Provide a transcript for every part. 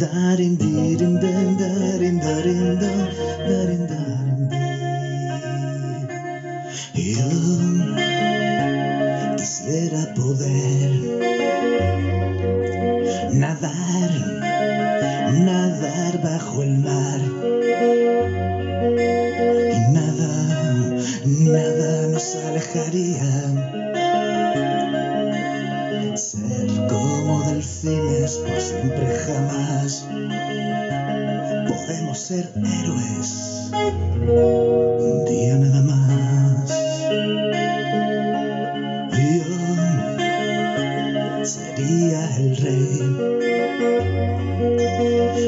darin dirin den darin darin darin darin yo quisiera poder nadar nadar bajo el mar y nada nada nos alejaría ser por siempre jamás. Podemos ser héroes. Un día nada más. Yo sería el rey.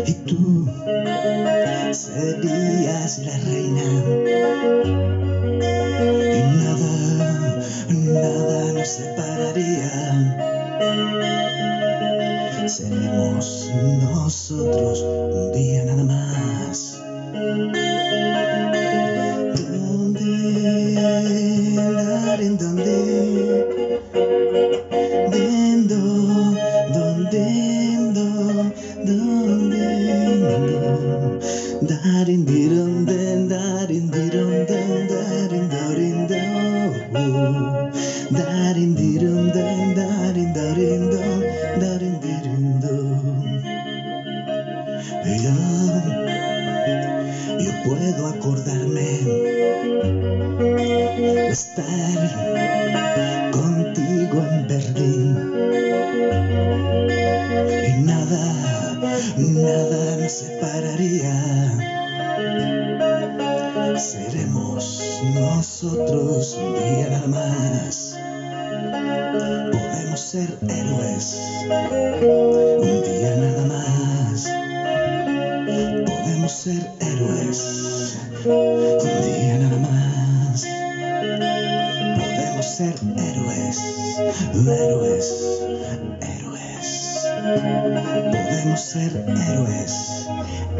Y tú serías la reina. Y nada, nada nos separaría. Seremos nosotros un día nada más. ¿Dónde? En dónde? Dendo, ¿dónde? Do, ¿Dónde? Dar en Yo, yo puedo acordarme de estar contigo en Berlín y nada, nada nos separaría. Seremos nosotros un día nada más. Podemos ser héroes ser héroes. Un día nada más. Podemos ser héroes, héroes, héroes. Podemos ser héroes,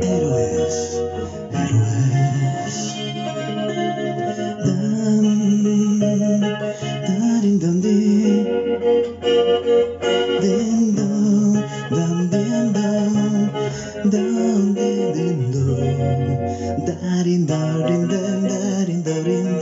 héroes, héroes. Dan, dan, dan, dan, dan. darin darin darin darin darin